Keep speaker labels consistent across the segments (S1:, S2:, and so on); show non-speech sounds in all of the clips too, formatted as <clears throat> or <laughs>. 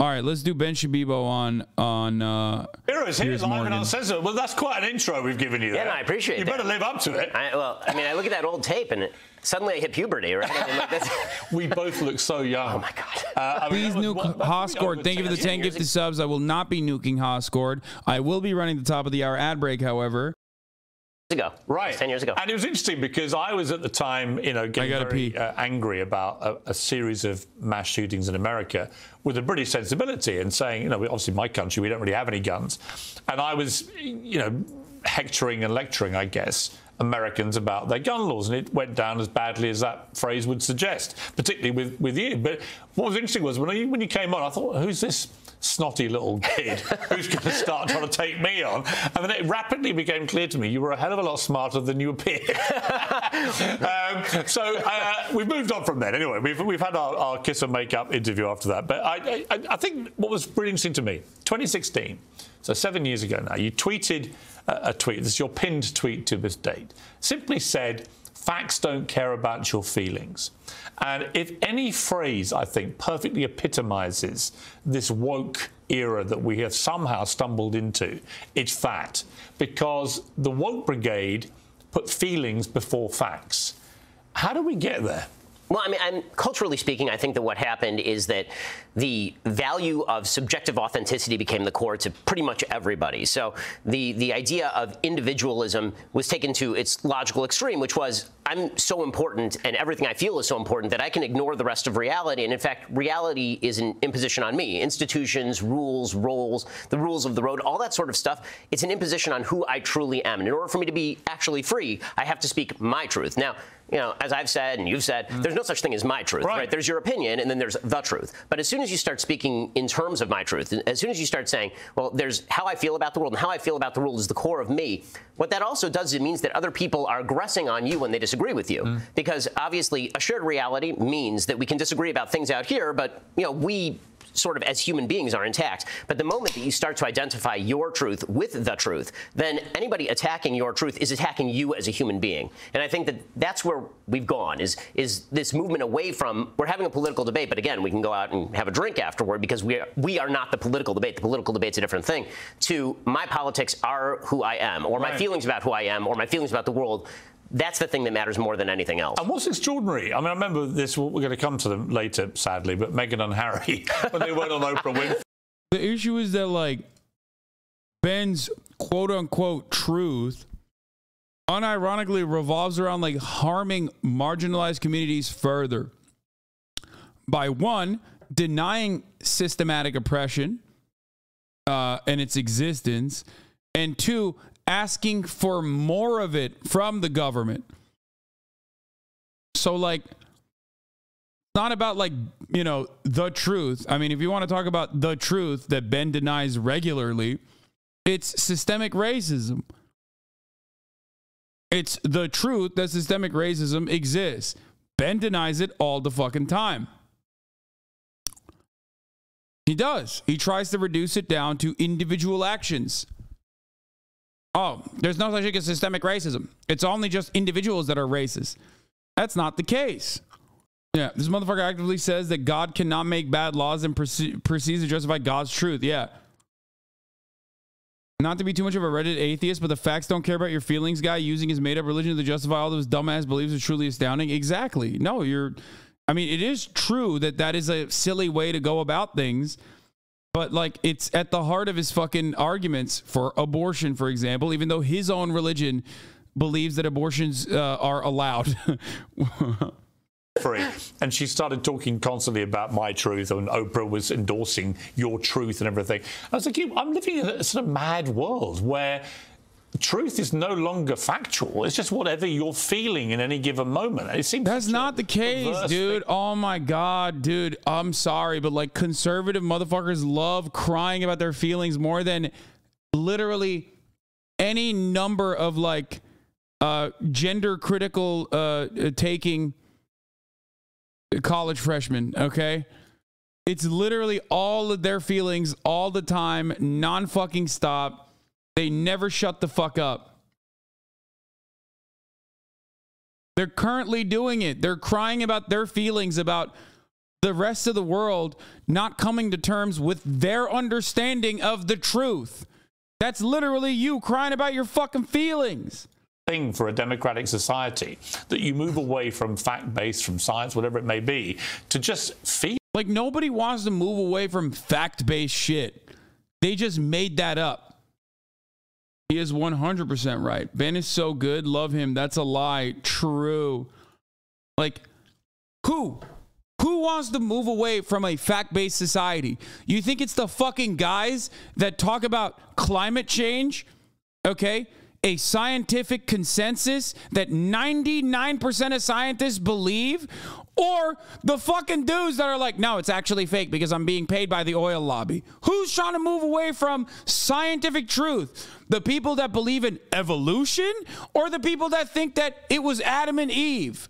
S1: All right, let's do Ben Shabibo on on. Uh,
S2: Heroes here
S1: Piers
S2: live and
S1: Morgan.
S2: uncensored. Well, that's quite an intro we've given you.
S3: Yeah, no, I appreciate it.
S2: You
S3: that.
S2: better live up to it.
S3: I, well, I mean, I look at that old tape and it, suddenly I hit puberty, right? I mean, like, <laughs>
S2: We both look so young.
S3: oh my god.
S2: Uh, I mean,
S1: Please nuke
S2: what-
S1: Hoscord. Thank you for the
S2: 10
S1: 10
S2: years
S1: gifted subs. I will not be nuking Hoscord. I will be running the top of the hour ad break, however.
S3: Ago,
S2: Right.
S3: ten years ago.
S2: And it was interesting because I was at the time, you know, getting very
S1: pee.
S2: uh, angry about a, a series of mass shootings in America with a British sensibility and saying, you know, obviously my country, we don't really have any guns. And I was, you know, hectoring and lecturing, I guess, Americans about their gun laws. And it went down as badly as that phrase would suggest, particularly with, with you. But what was interesting was when you, when you came on, I thought, who's this? Snotty little kid <laughs> who's going to start trying to take me on. And then it rapidly became clear to me you were a hell of a lot smarter than you appear. <laughs> um, so uh, we've moved on from then. Anyway, we've, we've had our, our kiss and make up interview after that. But I, I, I think what was really interesting to me, 2016, so seven years ago now, you tweeted a, a tweet. This is your pinned tweet to this date. Simply said, facts don't care about your feelings. And if any phrase, I think, perfectly epitomizes this woke era that we have somehow stumbled into, it's fact. Because the woke brigade put feelings before facts. How do we get there?
S3: Well, I mean, and culturally speaking, I think that what happened is that the value of subjective authenticity became the core to pretty much everybody. So the the idea of individualism was taken to its logical extreme, which was I'm so important and everything I feel is so important that I can ignore the rest of reality. And in fact, reality is an imposition on me. Institutions, rules, roles, the rules of the road, all that sort of stuff. It's an imposition on who I truly am. And in order for me to be actually free, I have to speak my truth. Now, you know, as I've said and you've said, mm. there's no such thing as my truth,
S2: Right.
S3: right. There's your opinion and then there's the truth. But as soon as you start speaking in terms of my truth, as soon as you start saying, well, there's how I feel about the world and how I feel about the world is the core of me, what that also does is it means that other people are aggressing on you when they disagree with you. Mm. Because obviously a shared reality means that we can disagree about things out here, but you know, we sort of as human beings are intact. But the moment that you start to identify your truth with the truth, then anybody attacking your truth is attacking you as a human being. And I think that that's where we've gone is is this movement away from we're having a political debate, but again, we can go out and have a drink afterward because we are, we are not the political debate. The political debate's a different thing. To my politics are who I am, or my
S2: Right.
S3: feelings about who I am, or my feelings about the world. That's the thing that matters more than anything else.
S2: And what's extraordinary, I mean, I remember this, we're going to come to them later, sadly, but Meghan and Harry, <laughs> when they went on Oprah Winfrey,
S1: The issue is that like Ben's quote unquote truth unironically revolves around like harming marginalized communities further by one denying systematic oppression uh, and its existence, and two asking for more of it from the government. So like not about like you know the truth. I mean if you want to talk about the truth that ben denies regularly it's systemic racism. It's the truth that systemic racism exists. Ben denies it all the fucking time. He does. He tries to reduce it down to individual actions oh there's no such thing as systemic racism it's only just individuals that are racist that's not the case yeah, this motherfucker actively says that God cannot make bad laws and proce- proceeds to justify God's truth. Yeah. Not to be too much of a Reddit atheist, but the facts don't care about your feelings guy using his made up religion to justify all those dumbass beliefs is truly astounding. Exactly. No, you're. I mean, it is true that that is a silly way to go about things, but like it's at the heart of his fucking arguments for abortion, for example, even though his own religion believes that abortions uh, are allowed. <laughs> Free.
S2: and she started talking constantly about my truth, and Oprah was endorsing your truth and everything. I was like, I'm living in a sort of mad world where truth is no longer factual. It's just whatever you're feeling in any given moment. It seems
S1: That's not the case, dude.
S2: thing.
S1: Oh my god, dude. I'm sorry, but like conservative motherfuckers love crying about their feelings more than literally any number of like uh gender critical uh taking college freshmen, okay? It's literally all of their feelings all the time, non fucking stop. They never shut the fuck up. They're currently doing it. They're crying about their feelings about the rest of the world not coming to terms with their understanding of the truth. That's literally you crying about your fucking feelings.
S2: Thing for a democratic society that you move away from fact based, from science, whatever it may be, to just feel.
S1: Like nobody wants to move away from fact based shit. They just made that up. He is 100% right. Ben is so good. Love him. That's a lie. True. Like, who? Who wants to move away from a fact based society? You think it's the fucking guys that talk about climate change? Okay. A scientific consensus that 99% of scientists believe? Or the fucking dudes that are like, no, it's actually fake because I'm being paid by the oil lobby. Who's trying to move away from scientific truth? The people that believe in evolution or the people that think that it was Adam and Eve?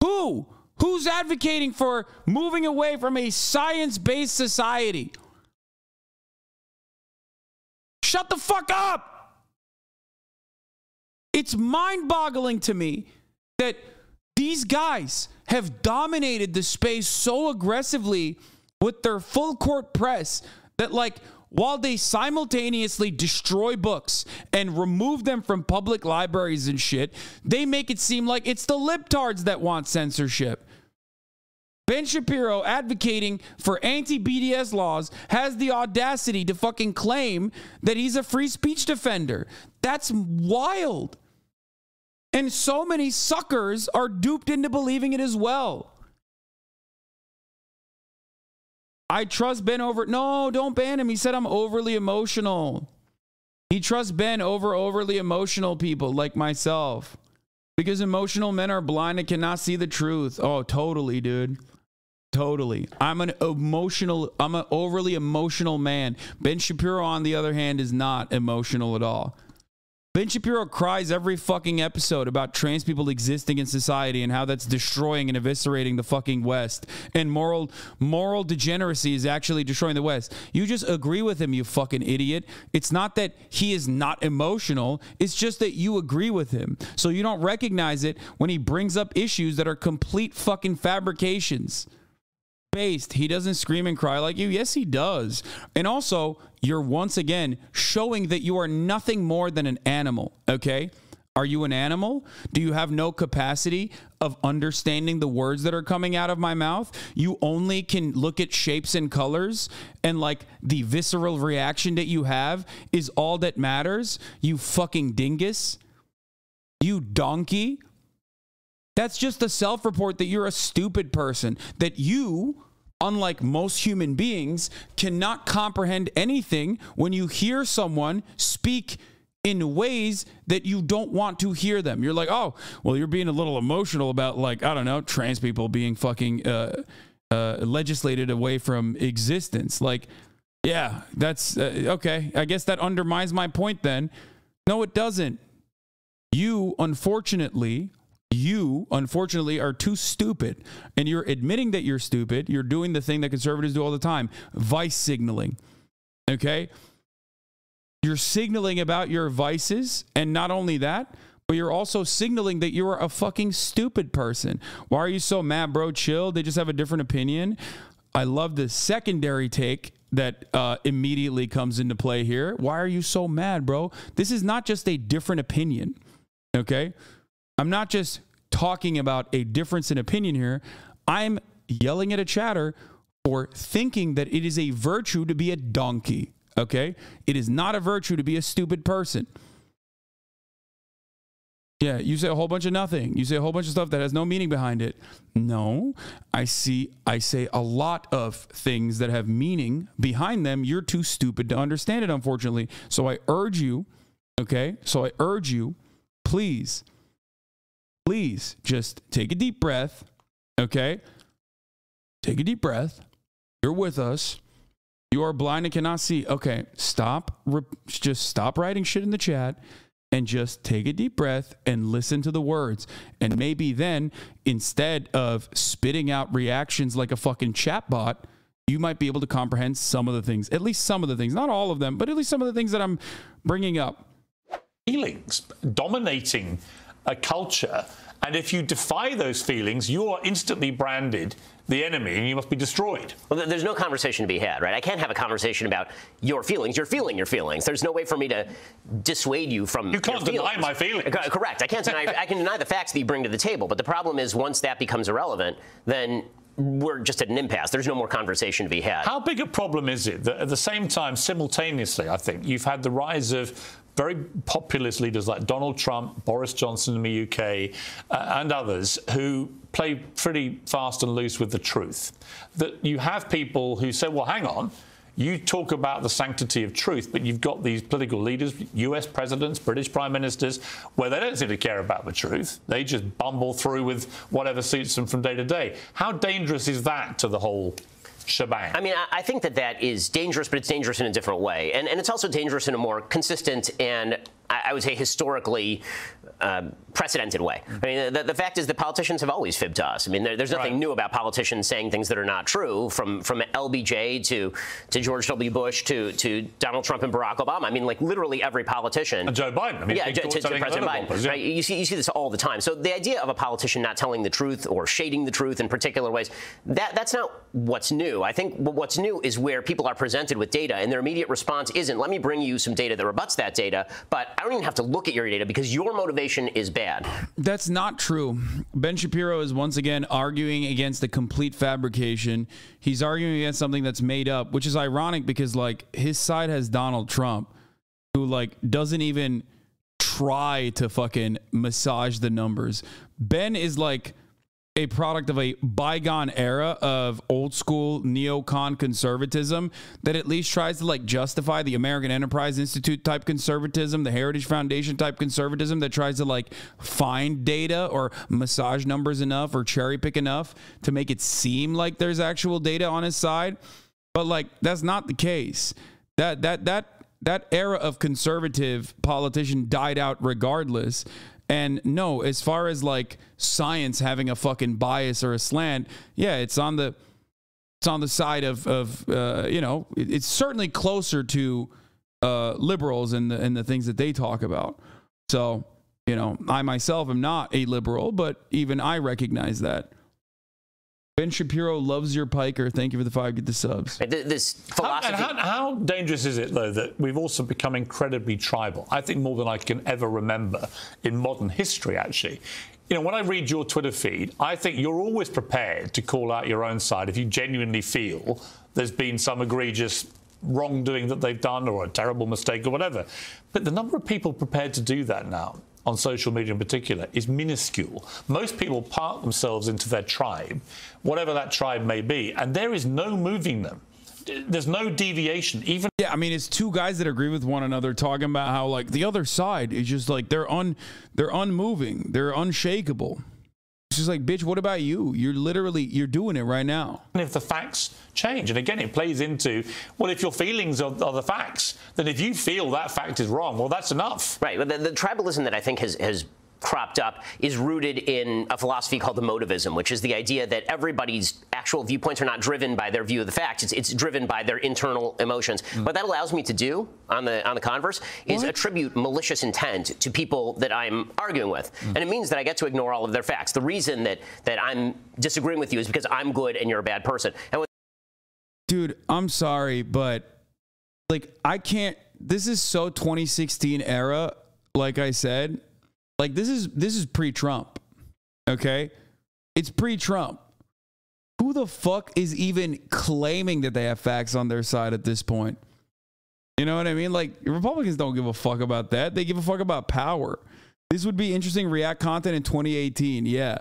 S1: Who? Who's advocating for moving away from a science based society? Shut the fuck up! It's mind boggling to me that these guys have dominated the space so aggressively with their full court press that, like, while they simultaneously destroy books and remove them from public libraries and shit, they make it seem like it's the libtards that want censorship. Ben Shapiro, advocating for anti BDS laws, has the audacity to fucking claim that he's a free speech defender. That's wild. And so many suckers are duped into believing it as well. I trust Ben over. No, don't ban him. He said I'm overly emotional. He trusts Ben over overly emotional people like myself. Because emotional men are blind and cannot see the truth. Oh, totally, dude. Totally. I'm an emotional, I'm an overly emotional man. Ben Shapiro, on the other hand, is not emotional at all. Ben Shapiro cries every fucking episode about trans people existing in society and how that's destroying and eviscerating the fucking West. And moral moral degeneracy is actually destroying the West. You just agree with him, you fucking idiot. It's not that he is not emotional, it's just that you agree with him. So you don't recognize it when he brings up issues that are complete fucking fabrications based. He doesn't scream and cry like you. Yes, he does. And also, you're once again showing that you are nothing more than an animal, okay? Are you an animal? Do you have no capacity of understanding the words that are coming out of my mouth? You only can look at shapes and colors, and like the visceral reaction that you have is all that matters? You fucking dingus. You donkey. That's just a self report that you're a stupid person, that you, unlike most human beings, cannot comprehend anything when you hear someone speak in ways that you don't want to hear them. You're like, oh, well, you're being a little emotional about, like, I don't know, trans people being fucking uh, uh, legislated away from existence. Like, yeah, that's uh, okay. I guess that undermines my point then. No, it doesn't. You, unfortunately, you unfortunately are too stupid. And you're admitting that you're stupid. You're doing the thing that conservatives do all the time vice signaling okay? You're signaling about your vices and not only that but you're also signaling that you're a fucking stupid person. Why are you so mad bro? Chill. They just have a different opinion. I love the secondary take that uh, immediately comes into play here. Why are you so mad bro? This is not just a different opinion okay I'm not just talking about a difference in opinion here. I'm yelling at a chatter for thinking that it is a virtue to be a donkey. Okay? It is not a virtue to be a stupid person. Yeah, you say a whole bunch of nothing. You say a whole bunch of stuff that has no meaning behind it. No, I see I say a lot of things that have meaning behind them. You're too stupid to understand it unfortunately. So I urge you, okay? So I urge you, please please just take a deep breath. Okay. Take a deep breath. You're with us. You are blind and cannot see. Okay. Stop. just stop writing shit in the chat and just take a deep breath and listen to the words. And maybe then, instead of spitting out reactions like a fucking chatbot, you might be able to comprehend some of the things, at least some of the things, not all of them, but at least some of the things that I'm bringing up.
S2: Feelings dominating a culture. And if you defy those feelings, you are instantly branded the enemy and you must be destroyed.
S3: Well, there's no conversation to be had, right? I can't have a conversation about your feelings. You're feeling your feelings. There's no way for me to dissuade you from.
S2: You can't deny my feelings.
S3: Correct. I can't deny. I can deny the facts that you bring to the table. But the problem is, once that becomes irrelevant, then we're just at an impasse. There's no more conversation to be had.
S2: How big a problem is it that at the same time, simultaneously, I think you've had the rise of very populist leaders like Donald Trump, Boris Johnson in the UK, uh, and others who play pretty fast and loose with the truth. That you have people who say, well, hang on. You talk about the sanctity of truth, but you've got these political leaders, US presidents, British prime ministers, where they don't seem to care about the truth. They just bumble through with whatever suits them from day to day. How dangerous is that to the whole shebang.
S3: I mean, I think that that is dangerous, but it's dangerous in a different way. And, and it's also dangerous in a more consistent and I would say historically uh, precedented way. I mean, the, the, fact is that politicians have always fibbed to us. I mean, there, there's nothing right. new about politicians saying things that are not true, from from LBJ to to George W. Bush to to Donald Trump and Barack Obama. I mean, like literally every politician.
S2: And Joe Biden. I mean,
S3: yeah, to, to, to President Biden. right? You see, you see this all the time. So the idea of a politician not telling the truth or shading the truth in particular ways, that that's not what's new. I think what's new is where people are presented with data, and their immediate response isn't, "Let me bring you some data that rebuts that data," but I don't even have to look at your data because your motivation is bad.
S1: That's not true. Ben Shapiro is once again arguing against a complete fabrication. He's arguing against something that's made up, which is ironic because like his side has Donald Trump, who like doesn't even try to fucking massage the numbers. Ben is like a product of a bygone era of old school neocon conservatism that at least tries to like justify the American Enterprise Institute type conservatism, the Heritage Foundation type conservatism that tries to like find data or massage numbers enough or cherry pick enough to make it seem like there's actual data on his side. But like that's not the case. That that that that era of conservative politician died out regardless. And no, as far as like science having a fucking bias or a slant, yeah, it's on the it's on the side of of uh, you know, it's certainly closer to uh, liberals and the and the things that they talk about. So you know, I myself am not a liberal, but even I recognize that. Ben Shapiro loves your piker. Thank you for the five. Get the subs.
S3: This philosophy.
S2: How, how, how, dangerous is it, though, that we've also become incredibly tribal? I think more than I can ever remember in modern history, actually. You know, when I read your Twitter feed, I think you're always prepared to call out your own side if you genuinely feel there's been some egregious wrongdoing that they've done or a terrible mistake or whatever. But the number of people prepared to do that now on social media in particular is minuscule. Most people park themselves into their tribe, whatever that tribe may be, and there is no moving them. There's no deviation, even.
S1: Yeah, I mean, it's two guys that agree with one another talking about how like the other side is just like they're un, they're unmoving, they're unshakable. It's just like, bitch, what about you? You're literally you're doing it right now.
S2: And if the facts change, and again, it plays into well, if your feelings are, are the facts, then if you feel that fact is wrong, well, that's enough.
S3: Right. But the, the tribalism that I think has has cropped up is rooted in a philosophy called the motivism, which is the idea that everybody's actual viewpoints are not driven by their view of the facts. It's, it's driven by their internal emotions. Mm. What that allows me to do on the on the converse is what? attribute malicious intent to people that I'm arguing with. Mm. And it means that I get to ignore all of their facts. The reason that that I'm disagreeing with you is because I'm good and you're a bad person.
S1: Dude, I'm sorry, but like I can't this is so 2016 era, like I said like this is this is pre-Trump. Okay? It's pre-Trump. Who the fuck is even claiming that they have facts on their side at this point? You know what I mean? Like Republicans don't give a fuck about that. They give a fuck about power. This would be interesting React content in 2018. Yeah.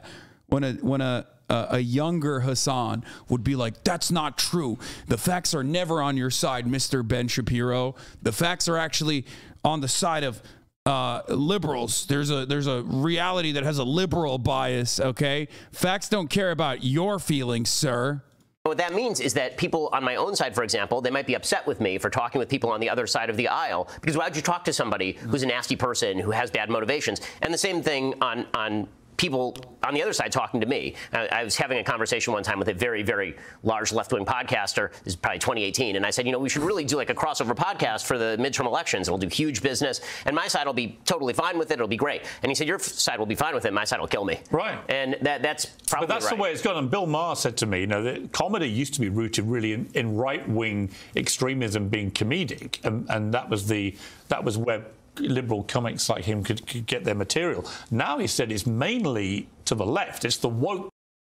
S1: When a when a a younger Hassan would be like, that's not true. The facts are never on your side, Mr. Ben Shapiro. The facts are actually on the side of uh, liberals. There's a there's a reality that has a liberal bias. Okay, facts don't care about your feelings, sir.
S3: What that means is that people on my own side, for example, they might be upset with me for talking with people on the other side of the aisle because why would you talk to somebody who's a nasty person who has bad motivations? And the same thing on on people on the other side talking to me. I, I, was having a conversation one time with a very, very large left wing podcaster. This is probably 2018. And I said, you know, we should really do like a crossover podcast for the midterm elections. It'll do huge business. And my side will be totally fine with it. It'll be great. And he said, your side will be fine with it. My side will kill me.
S2: Right.
S3: And that, that's probably
S2: But that's
S3: right.
S2: the way it's gone. And Bill Maher said to me, you know, that comedy used to be rooted really in, in right wing extremism being comedic. And, and that was the that was where liberal comics like him could, could get their material. Now he said it's mainly to the left. It's the woke.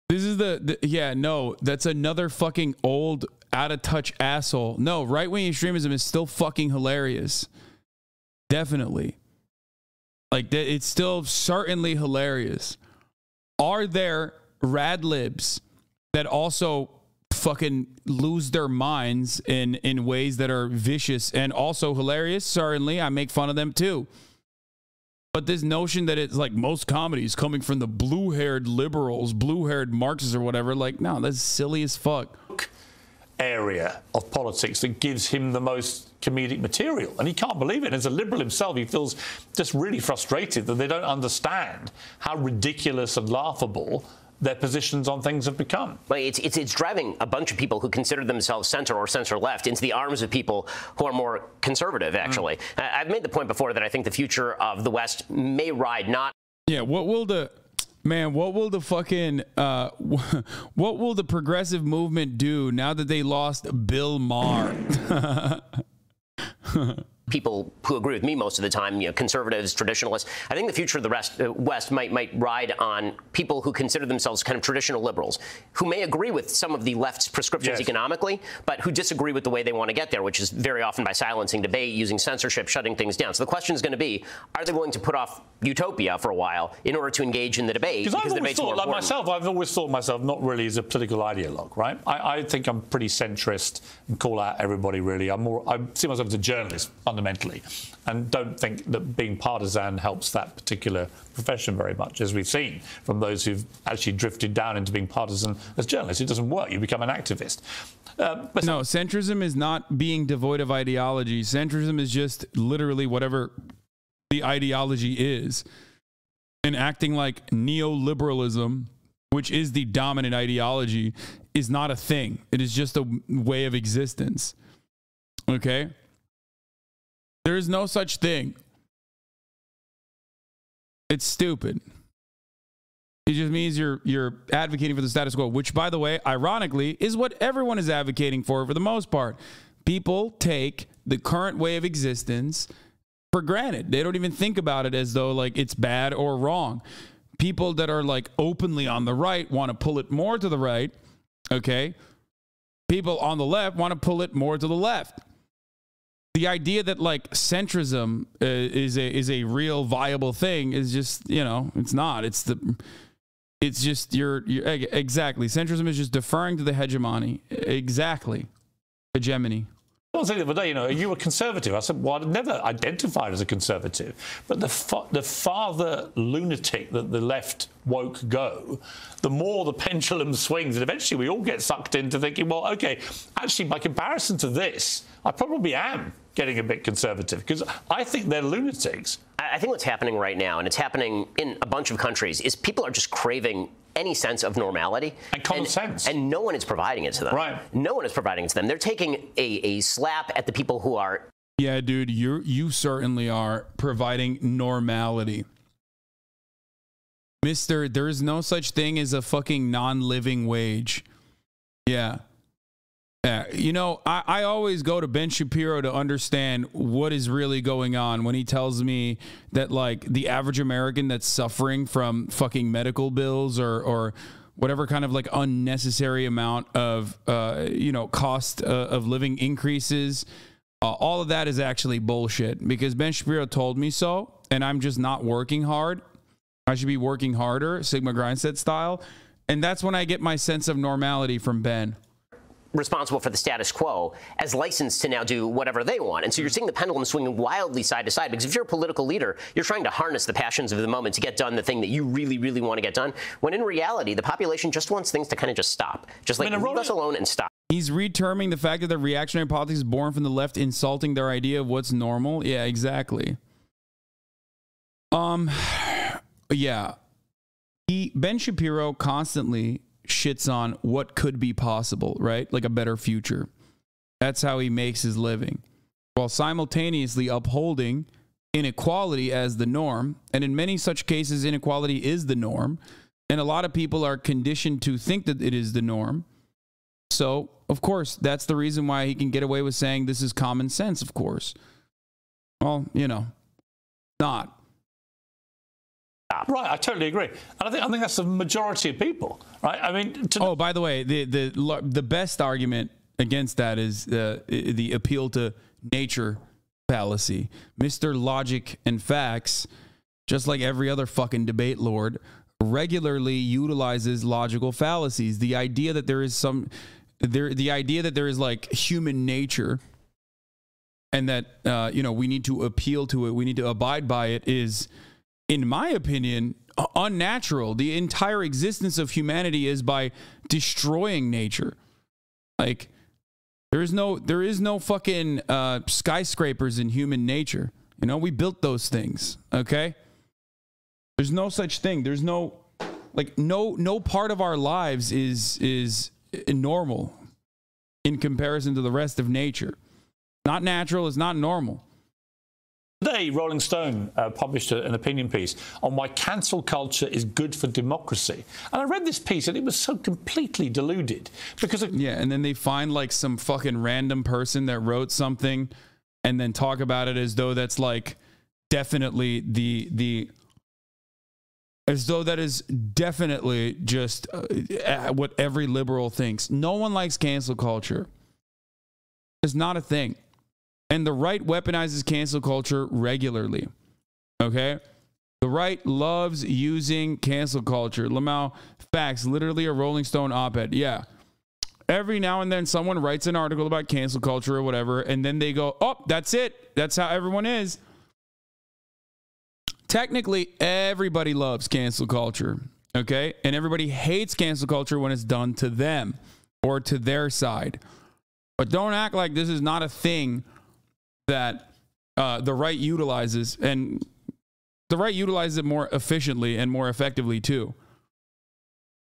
S1: This is the, the yeah no that's another fucking old out of touch asshole. No, right wing extremism is still fucking hilarious. Definitely. Like it's still certainly hilarious. Are there rad libs that also fucking lose their minds in in ways that are vicious and also hilarious? Certainly, I make fun of them too. But this notion that it's like most comedies coming from the blue haired liberals, blue haired Marxists or whatever, like, no, that's silly as fuck.
S2: area of politics that gives him the most comedic material. And he can't believe it. As a liberal himself, he feels just really frustrated that they don't understand how ridiculous and laughable their positions on things have become.
S3: Like it's, it's, it's driving a bunch of people who consider themselves center or center left into the arms of people who are more conservative, actually. Mm. I've made the point before that I think the future of the West may ride not.
S1: Yeah, what will the. Man, what will the fucking uh, <laughs> what will the progressive movement do now that they lost Bill Maher? <laughs>
S3: people who agree with me most of the time, you know, conservatives, traditionalists. I think the future of the rest, uh, West might might ride on people who consider themselves kind of traditional liberals, who may agree with some of the left's prescriptions yes. economically, but who disagree with the way they want to get there, which is very often by silencing debate, using censorship, shutting things down. So the question is going to be: Are they willing to put off utopia for a while in order to engage in the debate?
S2: Because I've always thought, like myself, I've always thought myself not really as a political ideologue, right? I, I think I'm pretty centrist and call out everybody. Really, I'm more. I see myself as a journalist fundamentally, and don't think that being partisan helps that particular profession very much, as we've seen from those who've actually drifted down into being partisan as journalists. It doesn't work. You become an activist.
S1: Uh, no, centrism is not being devoid of ideology. Centrism is just literally whatever the ideology is. And acting like neoliberalism, which is the dominant ideology, is not a thing. It is just a way of existence. Okay? There is no such thing. It's stupid. It just means you're you're advocating for the status quo, which by the way, ironically, is what everyone is advocating for for the most part. People take the current way of existence for granted. They don't even think about it as though like it's bad or wrong. People that are like openly on the right want to pull it more to the right, okay? People on the left want to pull it more to the left the idea that like centrism uh, is a is a real viable thing is just you know it's not it's the it's just you're, you're exactly centrism is just deferring to the hegemony exactly hegemony
S2: I was saying the other day, you know, are you a conservative? I said, well, I'd never identified as a conservative. But the, fa- the farther lunatic that the left woke go, the more the pendulum swings. And eventually we all get sucked into thinking, well, okay, actually, by comparison to this, I probably am getting a bit conservative because I think they're lunatics.
S3: I think what's happening right now, and it's happening in a bunch of countries, is people are just craving any sense of normality
S2: and common
S3: and,
S2: sense,
S3: and no one is providing it to them.
S2: Right?
S3: No one is providing it to them. They're taking a, a slap at the people who are.
S1: Yeah, dude, you you certainly are providing normality. Mister, there's no such thing as a fucking non-living wage. Yeah. Yeah, you know, I, I always go to Ben Shapiro to understand what is really going on when he tells me that like the average American that's suffering from fucking medical bills or or whatever kind of like unnecessary amount of uh, you know cost uh, of living increases, uh, all of that is actually bullshit because Ben Shapiro told me so, and I'm just not working hard. I should be working harder, sigma grindset style, and that's when I get my sense of normality from Ben
S3: responsible for the status quo as licensed to now do whatever they want. And so you're seeing the pendulum swinging wildly side to side because if you're a political leader, you're trying to harness the passions of the moment to get done the thing that you really, really want to get done. When in reality, the population just wants things to kind of just stop. Just like I mean, leave us alone and stop.
S1: He's reterming the fact that the reactionary politics is born from the left insulting their idea of what's normal. Yeah, exactly. Um, <sighs> yeah. he Ben Shapiro constantly shits on what could be possible, right? Like a better future. That's how he makes his living, while simultaneously upholding inequality as the norm. And in many such cases, inequality is the norm. And a lot of people are conditioned to think that it is the norm. So, of course, that's the reason why he can get away with saying this is common sense, of course. Well, you know, not.
S2: Right, I totally agree, and I think I think that's the majority of people, right? I mean, to,
S1: Oh, by the way, the the the best argument against that is uh, the appeal to nature fallacy. Mr. Logic and Facts, just like every other fucking debate lord, regularly utilizes logical fallacies. The idea that there is some there the idea that there is like human nature and that uh, you know we need to appeal to it, we need to abide by it is in my opinion unnatural. The entire existence of humanity is by destroying nature. Like there is no there is no fucking uh, skyscrapers in human nature. You know, we built those things. Okay. There's no such thing. There's no like no no part of our lives is is normal in comparison to the rest of nature. Not natural. It's not normal.
S2: Today, Rolling Stone uh, published an opinion piece on why cancel culture is good for democracy. And I read this piece and it was so completely deluded because
S1: Yeah, and then they find like some fucking random person that wrote something and then talk about it as though that's like definitely the the as though that is definitely just uh, what every liberal thinks. No one likes cancel culture. It's not a thing. And the right weaponizes cancel culture regularly. Okay? The right loves using cancel culture. Lamau facts, literally a Rolling Stone op ed. Yeah. Every now and then someone writes an article about cancel culture or whatever, and then they go, oh, that's it. That's how everyone is. Technically, everybody loves cancel culture. Okay? And everybody hates cancel culture when it's done to them or to their side. But don't act like this is not a thing that uh, the right utilizes, and the right utilizes it more efficiently and more effectively too.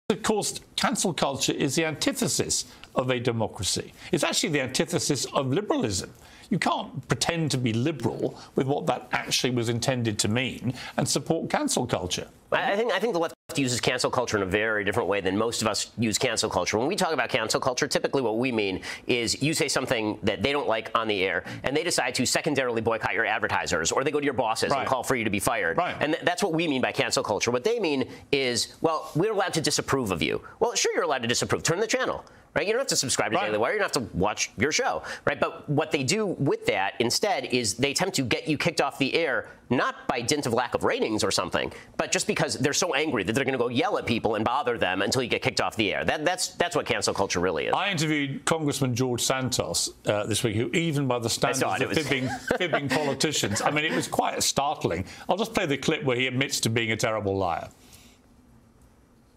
S2: of course, cancel culture is the antithesis of a democracy. It's actually the antithesis of liberalism. You can't pretend to be liberal with what that actually was intended to mean and support cancel culture.
S3: I think I think the left uses cancel culture in a very different way than most of us use cancel culture. When we talk about cancel culture, typically what we mean is you say something that they don't like on the air, and they decide to secondarily boycott your advertisers, or they go to your bosses
S2: Right.
S3: and call for you to be fired.
S2: Right.
S3: And th- that's what we mean by cancel culture. What they mean is, well, we're allowed to disapprove of you. Well, sure, you're allowed to disapprove. Turn the channel. Right? You don't have to subscribe to
S2: Right.
S3: Daily Wire. You don't have to watch your show. Right? But what they do with that instead is they attempt to get you kicked off the air, not by dint of lack of ratings or something, but just because they're so angry that they're going to go yell at people and bother them until you get kicked off the air. That, that's that's what cancel culture really is.
S2: I interviewed Congressman George Santos uh, this week, who, even by the standards of
S3: was-
S2: fibbing, <laughs> fibbing politicians, I mean, it was quite startling. I'll just play the clip where he admits to being a terrible liar.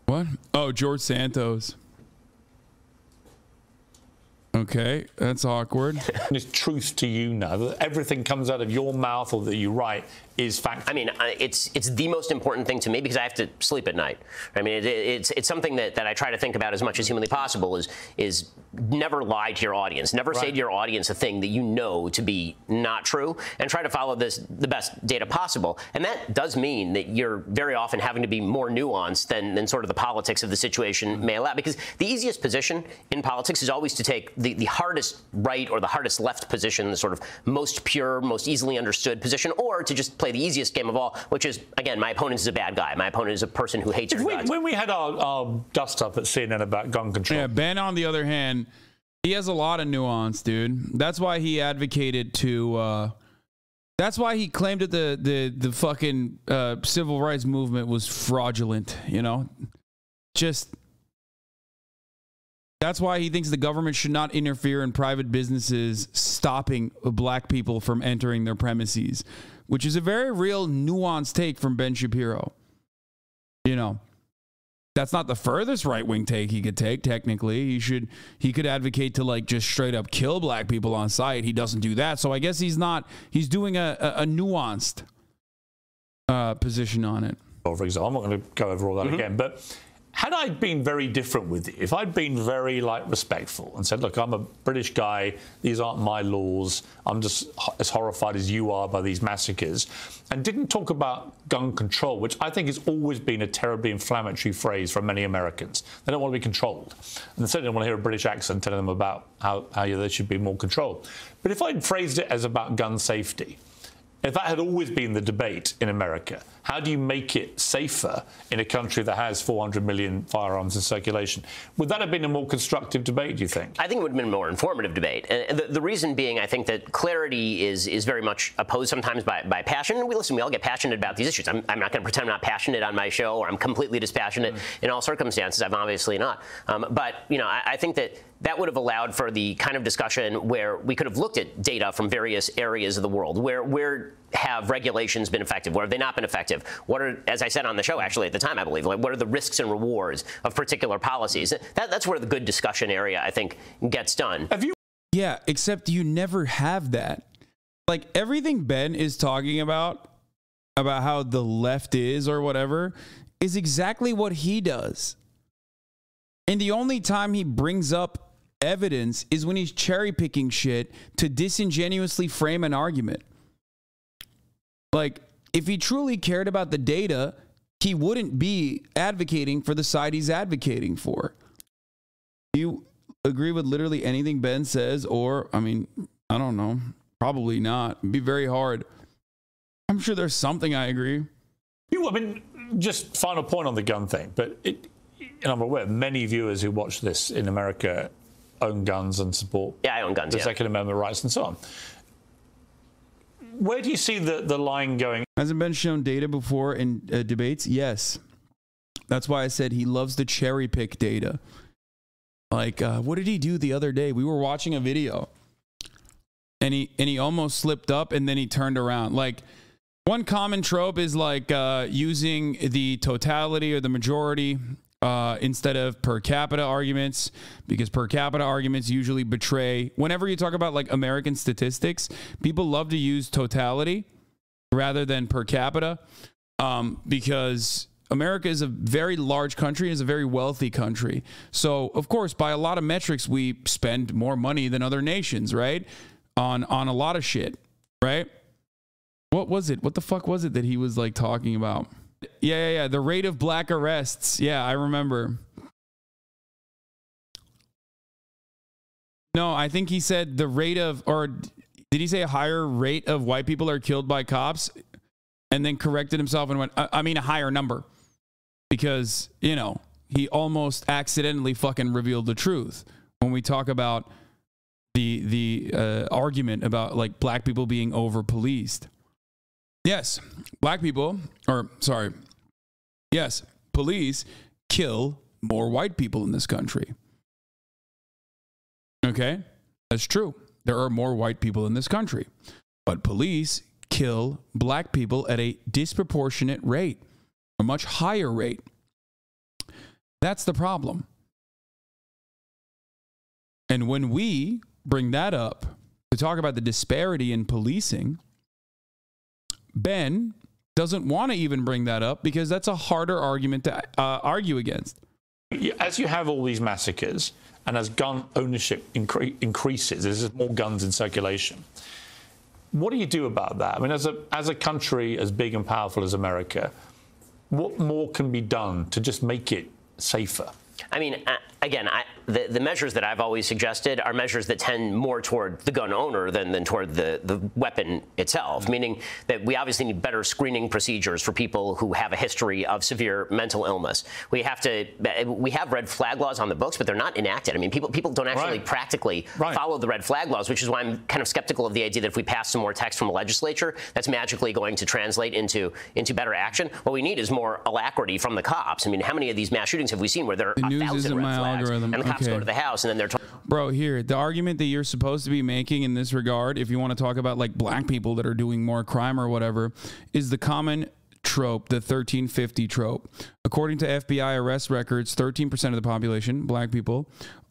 S1: What? Oh, George Santos. Okay, that's awkward.
S2: It's truth to you now that everything comes out of your mouth or that you write is fact.
S3: I mean, it's it's the most important thing to me because I have to sleep at night. I mean, it, it's it's something that, that I try to think about as much as humanly possible. Is is never lie to your audience. Never say to your audience a thing that you know to be not true, and try to follow this the best data possible. And that does mean that you're very often having to be more nuanced than than sort of the politics of the situation mm-hmm. may allow. Because the easiest position in politics is always to take the, the hardest right or the hardest left position, the sort of most pure, most easily understood position, or to just play the easiest game of all, which is again, my opponent is a bad guy. My opponent is a person who hates
S2: If
S3: your
S2: we, when we had our, our dust up at CNN about gun control,
S1: Yeah, Ben, on the other hand, he has a lot of nuance, dude. That's why he advocated to. Uh, that's why he claimed that the the the fucking uh, civil rights movement was fraudulent. You know, just. That's why he thinks the government should not interfere in private businesses stopping black people from entering their premises, which is a very real nuanced take from Ben Shapiro. You know, that's not the furthest right wing take he could take. Technically, he should he could advocate to like just straight up kill black people on site. He doesn't do that, so I guess he's not. He's doing a a, a nuanced uh, position on it.
S2: for example. I'm not going to go over all that mm-hmm. again, but had I been very different with you, if I'd been very like respectful and said, "Look, I'm a British guy. These aren't my laws. I'm just as horrified as you are by these massacres," and didn't talk about gun control, which I think has always been a terribly inflammatory phrase for many Americans. They don't want to be controlled, and they certainly don't want to hear a British accent telling them about how, how they should be more controlled. But if I'd phrased it as about gun safety, if that had always been the debate in America, how do you make it safer in a country that has 400 million firearms in circulation? Would that have been a more constructive debate, do you think?
S3: I think it would have been a more informative debate. And the, the reason being, I think that clarity is is very much opposed sometimes by, by passion. We listen, we all get passionate about these issues. I'm, I'm not going to pretend I'm not passionate on my show or I'm completely dispassionate mm. in all circumstances. I'm obviously not. Um, but, you know, I, I think that that would have allowed for the kind of discussion where we could have looked at data from various areas of the world. Where where have regulations been effective? Where have they not been effective? What are, as I said on the show actually at the time, I believe, like what are the risks and rewards of particular policies? That, that's where the good discussion area I think gets done.
S1: Yeah, except you never have that. Like everything Ben is talking about about how the left is or whatever is exactly what he does. And the only time he brings up evidence is when he's cherry picking shit to disingenuously frame an argument. Like, if he truly cared about the data, he wouldn't be advocating for the side he's advocating for. You agree with literally anything Ben says, or, I mean, I don't know, probably not. It'd be very hard. I'm sure there's something I agree.
S2: You, I mean, just final point on the gun thing, but it, and I'm aware many viewers who watch this in America own guns and support
S3: yeah, I own guns,
S2: the
S3: yeah.
S2: Second Amendment rights and so on. Where do you see the, the line going?
S1: Hasn't been shown data before in uh, debates? Yes. That's why I said he loves to cherry pick data. Like, uh, what did he do the other day? We were watching a video and he and he almost slipped up and then he turned around. Like one common trope is like uh, using the totality or the majority uh, instead of per capita arguments because per capita arguments usually betray whenever you talk about like american statistics people love to use totality rather than per capita um, because america is a very large country and is a very wealthy country. So of course by a lot of metrics we spend more money than other nations right? On on a lot of shit right? What was it? What the fuck was it that he was like talking about yeah, yeah, yeah. The rate of black arrests. Yeah, I remember. No, I think he said the rate of, or did he say a higher rate of white people are killed by cops? And then corrected himself and went, I, I mean, a higher number. Because, you know, he almost accidentally fucking revealed the truth when we talk about the the uh, argument about like black people being over policed. Yes, black people, or sorry, yes, police kill more white people in this country. Okay, that's true. There are more white people in this country, but police kill black people at a disproportionate rate, a much higher rate. That's the problem. And when we bring that up to talk about the disparity in policing, Ben doesn't want to even bring that up because that's a harder argument to uh, argue against.
S2: As you have all these massacres and as gun ownership incre- increases, there's more guns in circulation. What do you do about that? I mean, as a, as a country as big and powerful as America, what more can be done to just make it safer?
S3: I mean, again, I, the, the measures that I've always suggested are measures that tend more toward the gun owner than, than toward the, the weapon itself, meaning that we obviously need better screening procedures for people who have a history of severe mental illness. We have to, we have red flag laws on the books, but they're not enacted. I mean, people, people don't actually right. practically right. follow the red flag laws, which is why I'm kind of skeptical of the idea that if we pass some more text from the legislature, that's magically going to translate into, into better action. What we need is more alacrity from the cops. I mean, how many of these mass shootings have we seen where there are
S1: the
S3: a thousand red flags
S1: algorithm.
S3: and the cops okay. go to the house and then they're
S1: Bro, here, the argument that you're supposed to be making in this regard, if you want to talk about like black people that are doing more crime or whatever, is the common trope, the 1350 trope. According to FBI arrest records, 13% of the population, black people,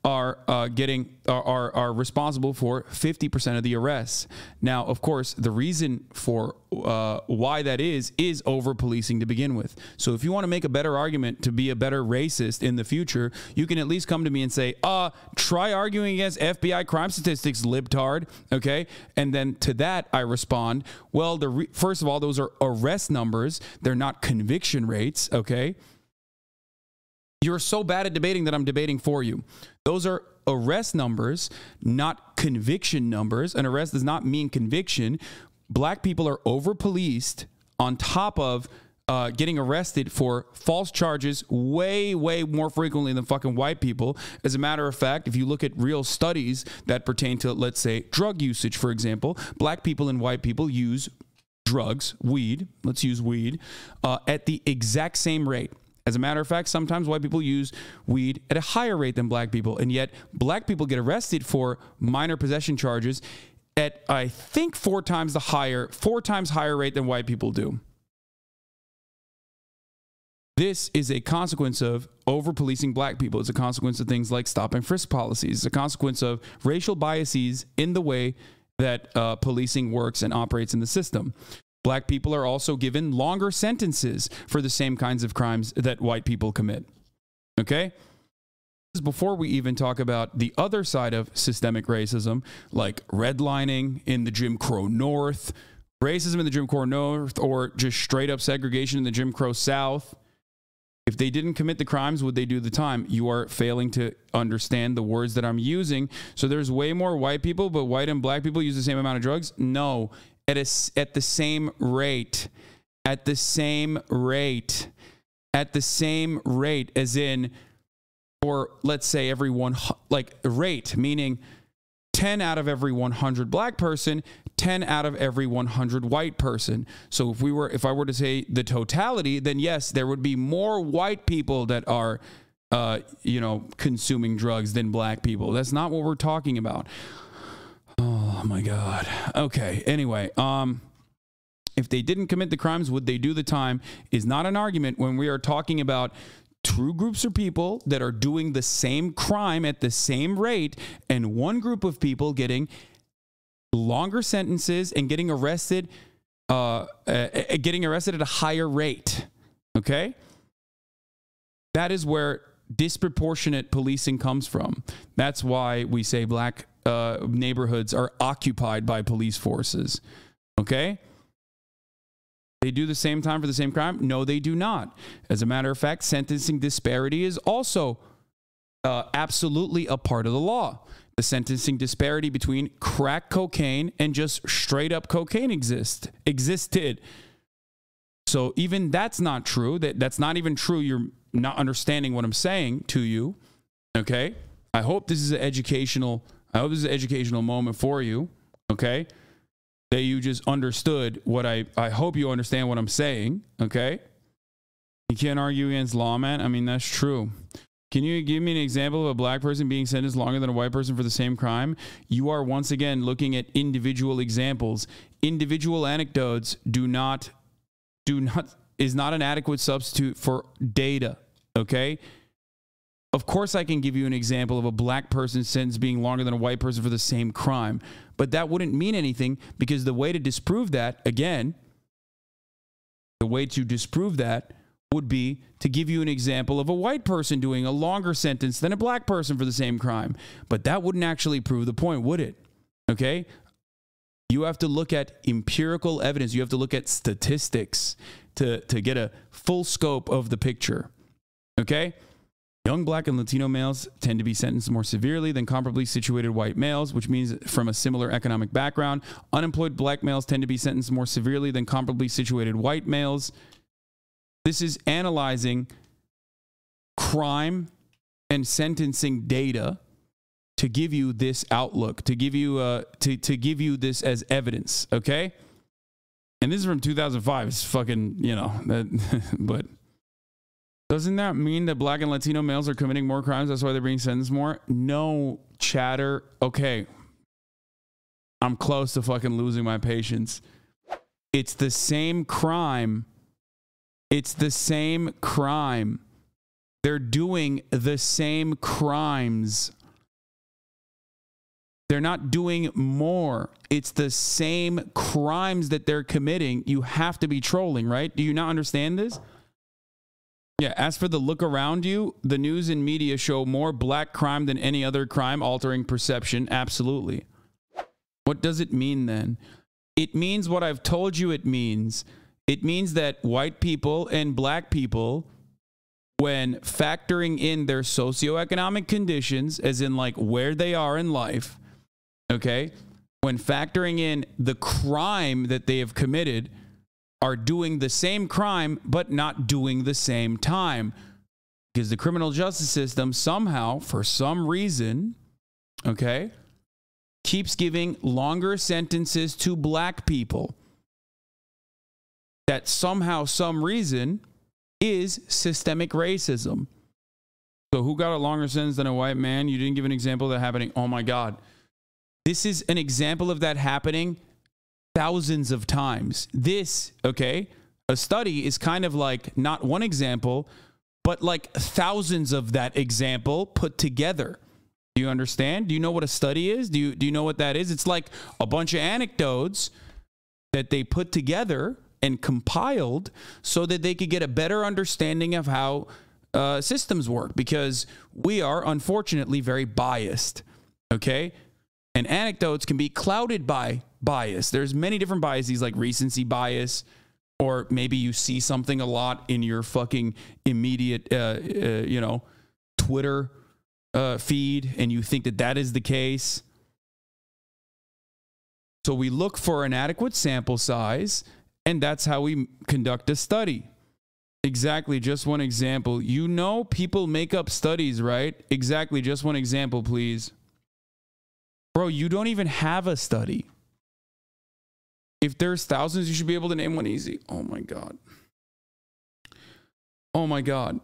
S1: are uh, getting are, are are responsible for 50% of the arrests. Now, of course, the reason for uh, why that is is over policing to begin with. So, if you want to make a better argument to be a better racist in the future, you can at least come to me and say, "Uh, try arguing against FBI crime statistics, libtard." Okay, and then to that I respond, "Well, the first of all, those are arrest numbers; they're not conviction rates." Okay. You're so bad at debating that I'm debating for you. Those are arrest numbers, not conviction numbers. An arrest does not mean conviction. Black people are over policed on top of uh, getting arrested for false charges way, way more frequently than fucking white people. As a matter of fact, if you look at real studies that pertain to, let's say, drug usage, for example, black people and white people use drugs, weed, let's use weed, uh, at the exact same rate. As a matter of fact, sometimes white people use weed at a higher rate than black people, and yet black people get arrested for minor possession charges at I think four times the higher, four times higher rate than white people do. This is a consequence of over policing black people. It's a consequence of things like stop and frisk policies. It's a consequence of racial biases in the way that uh, policing works and operates in the system. Black people are also given longer sentences for the same kinds of crimes that white people commit. Okay? Before we even talk about the other side of systemic racism, like redlining in the Jim Crow North, racism in the Jim Crow North, or just straight up segregation in the Jim Crow South. If they didn't commit the crimes, would they do the time? You are failing to understand the words that I'm using. So there's way more white people, but white and black people use the same amount of drugs? No at, a, at the same rate, at the same rate, at the same rate, as in, or let's say every one, like rate, meaning 10 out of every 100 black person, 10 out of every 100 white person. So if we were, if I were to say the totality, then yes, there would be more white people that are, uh, you know, consuming drugs than black people. That's not what we're talking about. Oh my god. Okay. Anyway, um if they didn't commit the crimes, would they do the time is not an argument when we are talking about two groups of people that are doing the same crime at the same rate and one group of people getting longer sentences and getting arrested uh, uh, getting arrested at a higher rate. Okay? That is where disproportionate policing comes from. That's why we say black uh, neighborhoods are occupied by police forces. Okay? They do the same time for the same crime? No, they do not. As a matter of fact, sentencing disparity is also uh, absolutely a part of the law. The sentencing disparity between crack cocaine and just straight up cocaine exist existed. So even that's not true. That that's not even true. You're not understanding what I'm saying to you. Okay? I hope this is an educational I hope this is an educational moment for you. Okay. That you just understood what I, I hope you understand what I'm saying. Okay. You can't argue against law, man. I mean, that's true. Can you give me an example of a black person being sentenced longer than a white person for the same crime? You are once again looking at individual examples. Individual anecdotes do not do not is not an adequate substitute for data, okay? Of course, I can give you an example of a black person's sentence being longer than a white person for the same crime, but that wouldn't mean anything because the way to disprove that, again, the way to disprove that would be to give you an example of a white person doing a longer sentence than a black person for the same crime. But that wouldn't actually prove the point, would it? Okay? You have to look at empirical evidence, you have to look at statistics to, to get a full scope of the picture. Okay? Young black and Latino males tend to be sentenced more severely than comparably situated white males, which means from a similar economic background. Unemployed black males tend to be sentenced more severely than comparably situated white males. This is analyzing crime and sentencing data to give you this outlook, to give you uh, to to give you this as evidence, okay? And this is from 2005. It's fucking, you know, that, <laughs> but doesn't that mean that black and Latino males are committing more crimes? That's why they're being sentenced more? No, chatter. Okay. I'm close to fucking losing my patience. It's the same crime. It's the same crime. They're doing the same crimes. They're not doing more. It's the same crimes that they're committing. You have to be trolling, right? Do you not understand this? Yeah, as for the look around you, the news and media show more black crime than any other crime altering perception. Absolutely. What does it mean then? It means what I've told you it means. It means that white people and black people, when factoring in their socioeconomic conditions, as in like where they are in life, okay, when factoring in the crime that they have committed, are doing the same crime but not doing the same time. Because the criminal justice system somehow, for some reason, okay, keeps giving longer sentences to black people. That somehow, some reason is systemic racism. So, who got a longer sentence than a white man? You didn't give an example of that happening. Oh my God. This is an example of that happening thousands of times. This, okay, a study is kind of like not one example, but like thousands of that example put together. Do you understand? Do you know what a study is? Do you do you know what that is? It's like a bunch of anecdotes that they put together and compiled so that they could get a better understanding of how uh, systems work because we are unfortunately very biased. Okay, and anecdotes can be clouded by bias. There's many different biases like recency bias, or maybe you see something a lot in your fucking immediate, uh, uh, you know, Twitter uh, feed, and you think that that is the case. So we look for an adequate sample size, and that's how we conduct a study. Exactly, just one example. You know, people make up studies, right? Exactly, just one example, please. Bro, you don't even have a study. If there's thousands, you should be able to name one easy. Oh my God. Oh my God.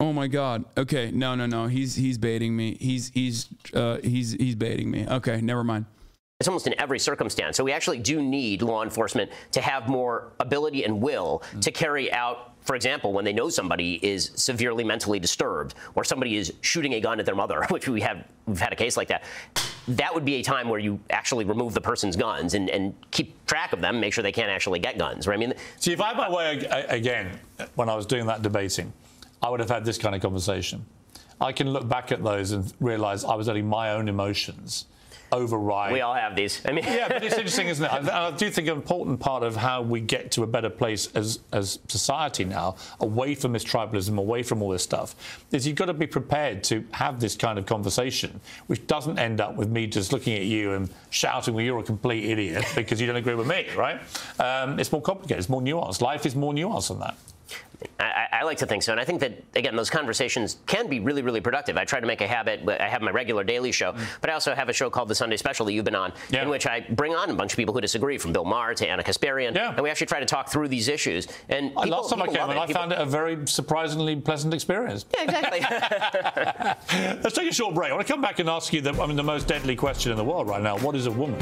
S1: Oh my God. Okay. No, no, no. He's he's baiting me. He's he's uh he's he's baiting me. Okay, never mind.
S3: It's almost in every circumstance. So we actually do need law enforcement to have more ability and will mm. to carry out, for example, when they know somebody is severely mentally disturbed or somebody is shooting a gun at their mother, <laughs> which we have we've had a case like that. That would be a time where you actually remove the person's guns and, and keep track of them, make sure they can't actually get guns. Right? I mean,
S2: see, if I my way again, when I was doing that debating, I would have had this kind of conversation. I can look back at those and realize I was letting my own emotions override.
S3: We all have these. I mean,
S2: yeah, but it's <laughs> interesting, isn't it? I, I, do think an important part of how we get to a better place as as society now, away from this tribalism, away from all this stuff, is you've got to be prepared to have this kind of conversation, which doesn't end up with me just looking at you and shouting, "Well, you're a complete idiot" because you don't agree with me, right? Um, it's more complicated. It's more nuanced. Life is more nuanced than that.
S3: I, I, like to think so. And I think that, again, those conversations can be really, really productive. I try to make a habit. I have my regular daily show, mm. but I also have a show called The Sunday Special that you've been on, yeah. in which I bring on a bunch of people who disagree, from Bill Maher to Ana Kasparian. Yeah. And we actually try to talk through these issues. And people,
S2: last time I came and I found it a very surprisingly pleasant experience.
S3: Yeah, exactly. <laughs>
S2: Let's take a short break. I want to come back and ask you the, I mean, the most deadly question in the world right now. What is a woman?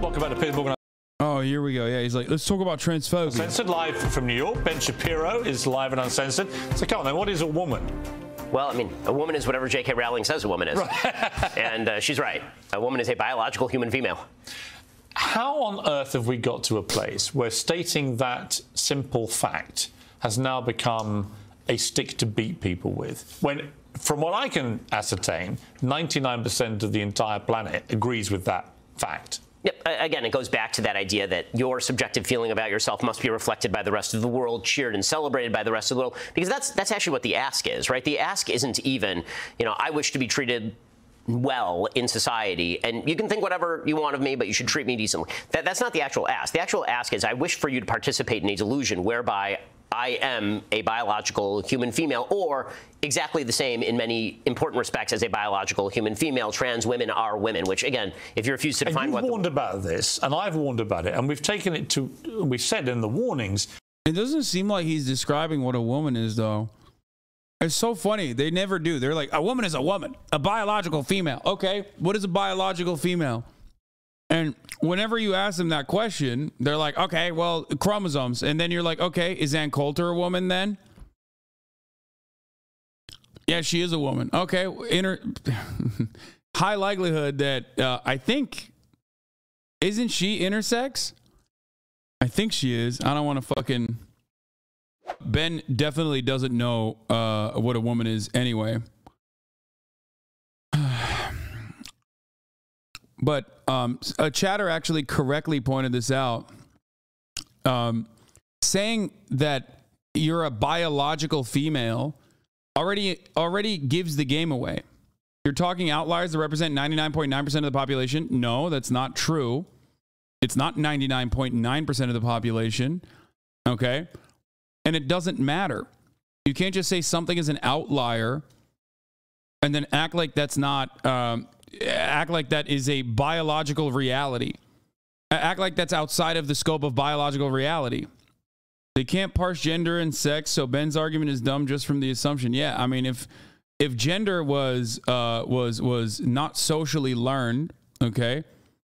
S2: Welcome back to Piers Morgan.
S1: Oh, here we go. Yeah, he's like, let's talk about transphobia.
S2: Censored live from New York. Ben Shapiro is live and uncensored. So come on, then, what is a woman?
S3: Well, I mean, a woman is whatever J.K. Rowling says a woman is. Right. <laughs> and uh, she's right. A woman is a biological human female.
S2: How on earth have we got to a place where stating that simple fact has now become a stick to beat people with? When, from what I can ascertain, 99% of the entire planet agrees with that fact.
S3: Yep. Again, it goes back to that idea that your subjective feeling about yourself must be reflected by the rest of the world, cheered and celebrated by the rest of the world, because that's that's actually what the ask is, right? The ask isn't even, you know, I wish to be treated well in society, and you can think whatever you want of me, but you should treat me decently. That, that's not the actual ask. The actual ask is, I wish for you to participate in a delusion whereby I am a biological human female, or exactly the same in many important respects as a biological human female. Trans women are women, which, again, if you refuse to define
S2: and
S3: you've
S2: what. warned about this, and I've warned about it, and we've taken it to, we said in the warnings.
S1: It doesn't seem like he's describing what a woman is, though. It's so funny. They never do. They're like, a woman is a woman, a biological female. Okay, what is a biological female? And whenever you ask them that question, they're like, okay, well, chromosomes. And then you're like, okay, is Ann Coulter a woman then? Yeah, she is a woman. Okay, inter- <laughs> high likelihood that uh, I think isn't she intersex? I think she is. I don't want to fucking. Ben definitely doesn't know uh, what a woman is anyway. But um, a chatter actually correctly pointed this out, um, saying that you're a biological female already already gives the game away. You're talking outliers that represent 99.9% of the population. No, that's not true. It's not 99.9% of the population. Okay. And it doesn't matter. You can't just say something is an outlier and then act like that's not, um, act like that is a biological reality. Act like that's outside of the scope of biological reality. They can't parse gender and sex, so Ben's argument is dumb just from the assumption. Yeah, I mean, if if gender was uh, was was not socially learned, okay,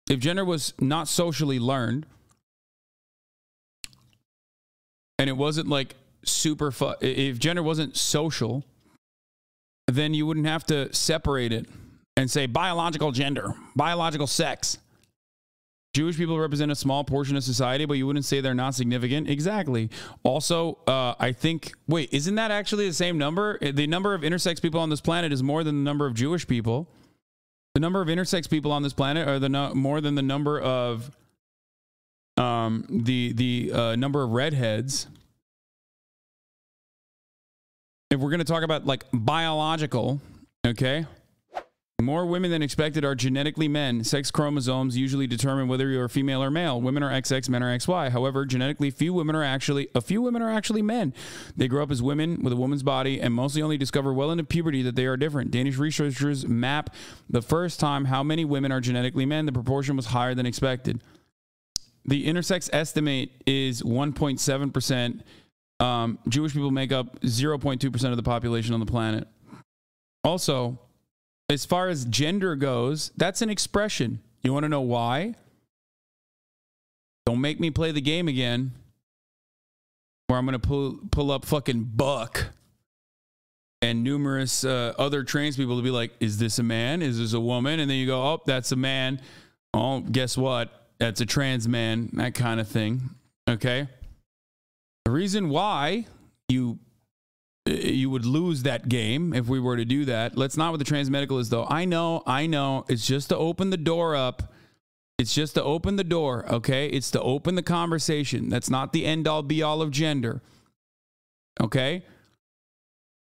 S1: if gender was not socially learned, and it wasn't like super, if gender wasn't social, then you wouldn't have to separate it and say biological gender, biological sex. Jewish people represent a small portion of society, but you wouldn't say they're not significant. Exactly. Also, uh, I think, wait, isn't that actually the same number? The number of intersex people on this planet is more than the number of Jewish people. The number of intersex people on this planet are the no- more than the number of um, the the uh, number of redheads. If we're going to talk about like biological, okay, more women than expected are genetically men. Sex chromosomes usually determine whether you're female or male. Women are XX, men are XY. However, genetically few women are actually a few women are actually men. They grow up as women with a woman's body and mostly only discover well into puberty that they are different. Danish researchers map the first time how many women are genetically men. The proportion was higher than expected. The intersex estimate is 1.7%. Um, Jewish people make up 0.2% of the population on the planet. Also, as far as gender goes, that's an expression. You want to know why? Don't make me play the game again where I'm going to pull pull up fucking Buck and numerous uh, other trans people to be like, is this a man? Is this a woman? And then you go, oh, that's a man. Oh, guess what? That's a trans man. That kind of thing. Okay. The reason why you Uh, you would lose that game if we were to do that. Let's not with the transmedicalist though. I know, I know. It's just to open the door up. It's just to open the door, okay? It's to open the conversation. That's not the end all be all of gender. Okay?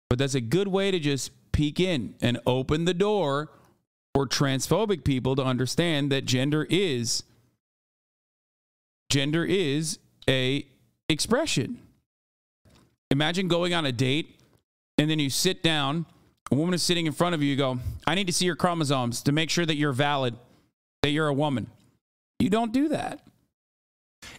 S1: But that's a good way to just peek in and open the door for transphobic people to understand that gender is gender is a expression. Imagine going on a date and then you sit down, a woman is sitting in front of you, you go, I need to see your chromosomes to make sure that you're valid, that you're a woman. You don't do that.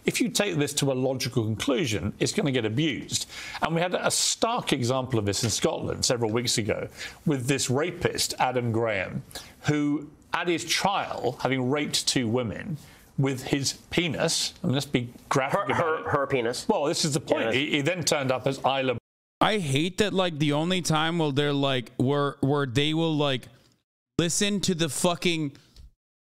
S2: If you take this to a logical conclusion, it's going to get abused. And we had a stark example of this in Scotland several weeks ago with this rapist, Adam Graham, who, at his trial, having raped two women, with his penis, and let's be graphic
S3: Her,
S2: about
S3: her,
S2: it.
S3: her penis.
S2: Well, this is the point.
S3: Yeah.
S2: He, he then turned up as Isla
S1: I hate that like the only time where they're like where where they will like listen to the fucking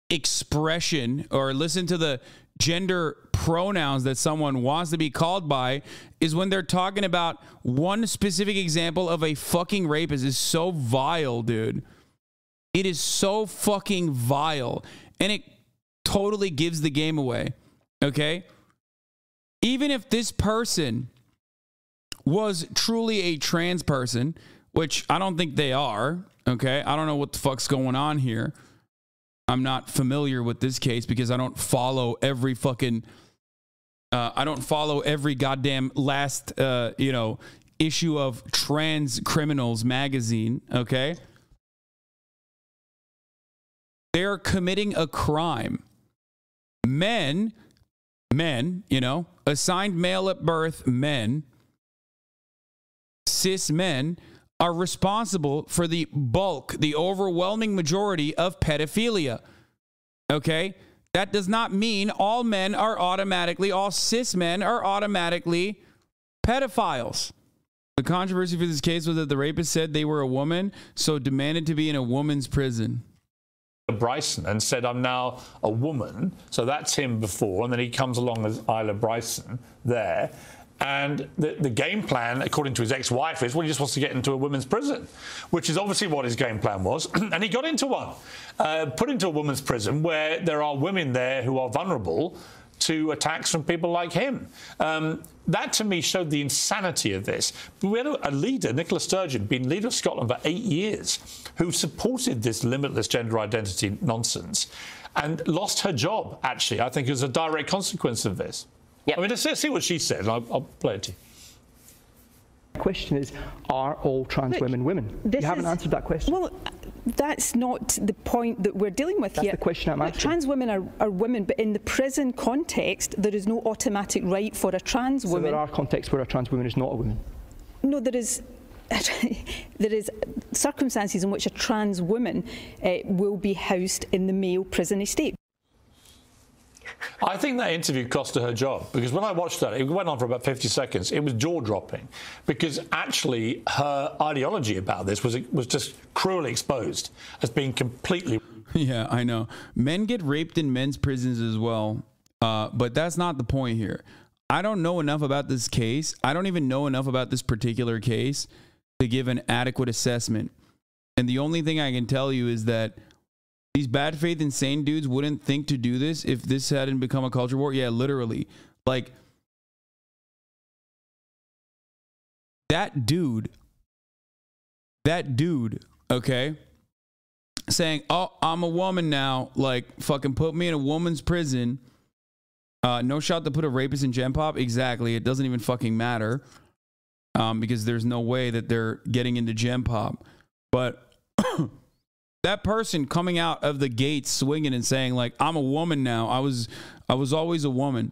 S1: expression or listen to the gender pronouns that someone wants to be called by is when they're talking about one specific example of a fucking rapist is so vile, dude. It is so fucking vile. And it totally gives the game away. Okay? Even if this person was truly a trans person, which I don't think they are. Okay. I don't know what the fuck's going on here. I'm not familiar with this case because I don't follow every fucking. Uh, I don't follow every goddamn last, uh, you know, issue of Trans Criminals magazine. Okay. They're committing a crime. Men, men, you know, assigned male at birth men cis men are responsible for the bulk, the overwhelming majority of pedophilia. Okay? That does not mean all men are automatically, all cis men are automatically pedophiles. The controversy for this case was that the rapist said they were a woman, so demanded to be in a woman's prison.
S2: Bryson and said, I'm now a woman. So that's him before. And then he comes along as Isla Bryson there. And the, the game plan, according to his ex wife, is well, he just wants to get into a women's prison, which is obviously what his game plan was. <clears throat> and he got into one, uh, put into a women's prison where there are women there who are vulnerable to attacks from people like him. Um, that to me showed the insanity of this. But we had a, a leader, Nicola Sturgeon, been leader of Scotland for eight years, who supported this limitless gender identity nonsense and lost her job, actually, I think, as a direct consequence of this. Yep. I mean, let's see what she said. I'll, I'll play it to you.
S4: The question is, are all trans Look, women women? You haven't is, answered that question.
S5: Well, that's not the point that we're dealing with
S4: that's
S5: here.
S4: the question I'm asking.
S5: Trans women are, are, women, but in the prison context, there is no automatic right for a trans
S4: so
S5: woman.
S4: there are contexts where a trans woman is not a woman.
S5: No, there is. <laughs> there is circumstances in which a trans woman uh, will be housed in the male prison estate.
S2: I think that interview cost her her job because when I watched that, it went on for about 50 seconds. It was jaw dropping because actually her ideology about this was was just cruelly exposed as being completely. <laughs>
S1: Yeah, I know. Men get raped in men's prisons as well, uh, but that's not the point here. I don't know enough about this case. I don't even know enough about this particular case to give an adequate assessment. And the only thing I can tell you is that these bad faith insane dudes wouldn't think to do this if this hadn't become a culture war. Yeah, literally. Like that dude, that dude, okay, saying, "Oh, I'm a woman now." Like, fucking put me in a woman's prison. Uh, no shot to put a rapist in Gen Pop. Exactly. It doesn't even fucking matter, um, because there's no way that they're getting into Gen Pop. But <clears throat> that person coming out of the gates swinging and saying like i'm a woman now. I was i was always a woman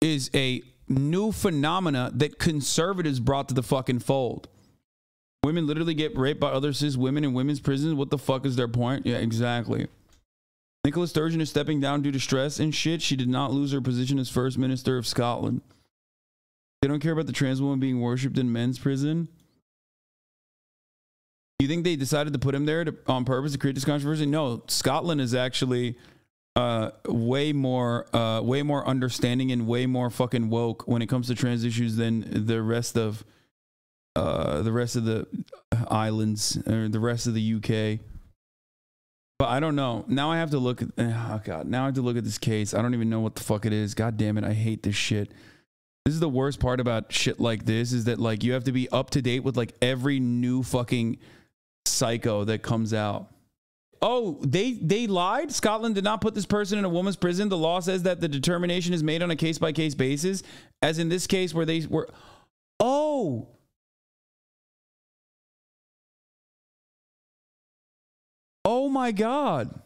S1: is a new phenomena that conservatives brought to the fucking fold. Women literally get raped by other cis women in women's prisons. What the fuck is their point? Yeah exactly. Nicola sturgeon is stepping down due to stress and shit. She did not lose her position as first minister of scotland. They don't care about the trans woman being worshipped in men's prison you think they decided to put him there to, on purpose to create this controversy? No, Scotland is actually uh, way more, uh, way more understanding and way more fucking woke when it comes to trans issues than the rest of uh, the rest of the islands or the rest of the UK. But I don't know. Now I have to look at. Oh god. Now I have to look at this case. I don't even know what the fuck it is. God damn it! I hate this shit. This is the worst part about shit like this is that like you have to be up to date with like every new fucking psycho that comes out. Oh, they they lied. Scotland did not put this person in a woman's prison. The law says that the determination is made on a case by case basis, as in this case where they were. Oh. Oh my god.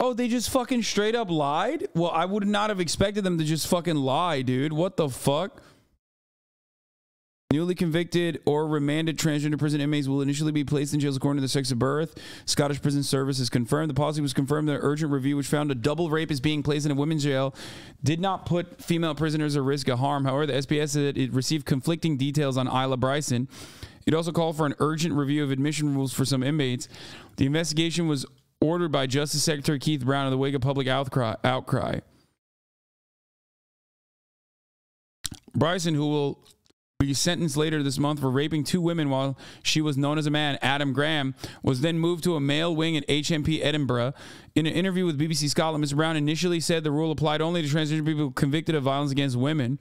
S1: Oh, they just fucking straight up lied? Well, I would not have expected them to just fucking lie, dude. What the fuck? Newly convicted or remanded transgender prison inmates will initially be placed in jails according to the sex of birth. Scottish Prison Service has confirmed. The policy was confirmed in an urgent review, which found a double rape is being placed in a women's jail did not put female prisoners at risk of harm. However, the SPS said it received conflicting details on Isla Bryson. It also called for an urgent review of admission rules for some inmates. The investigation was ordered by Justice Secretary Keith Brown in the wake of public outcry. outcry. Bryson, who will be sentenced later this month for raping two women while she was known as a man. Adam Graham was then moved to a male wing at HMP Edinburgh. In an interview with BBC Scotland, Mr. Brown initially said the rule applied only to transgender people convicted of violence against women.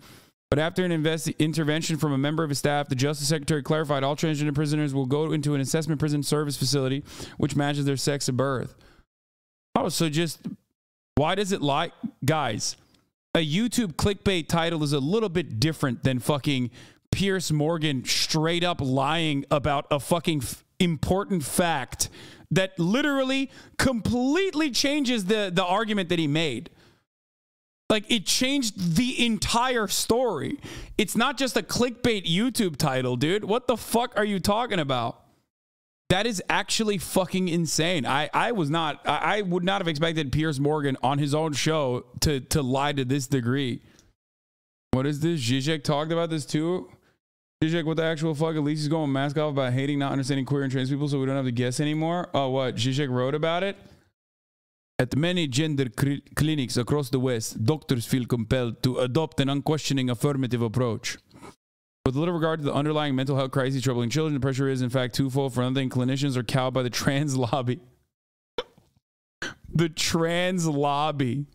S1: But after an intervention from a member of his staff, the Justice Secretary clarified all transgender prisoners will go into an assessment prison service facility which matches their sex of birth. Oh, so just why does it lie? Guys, a YouTube clickbait title is a little bit different than fucking Piers Morgan straight up lying about a fucking f- important fact that literally completely changes the the argument that he made. Like it changed the entire story. It's not just a clickbait YouTube title, dude. What the fuck are you talking about? That is actually fucking insane. I, I was not I, I would not have expected Piers Morgan on his own show to to lie to this degree. What is this? Zizek talked about this too. Zizek, what the actual fuck? At least he's going mask off about hating, not understanding queer and trans people, so we don't have to guess anymore. Oh, what? Zizek wrote about it? At the many gender cl- clinics across the West, doctors feel compelled to adopt an unquestioning affirmative approach. With little regard to the underlying mental health crisis troubling children, the pressure is, in fact, twofold. For one thing, clinicians are cowed by the trans <laughs> lobby. the trans lobby.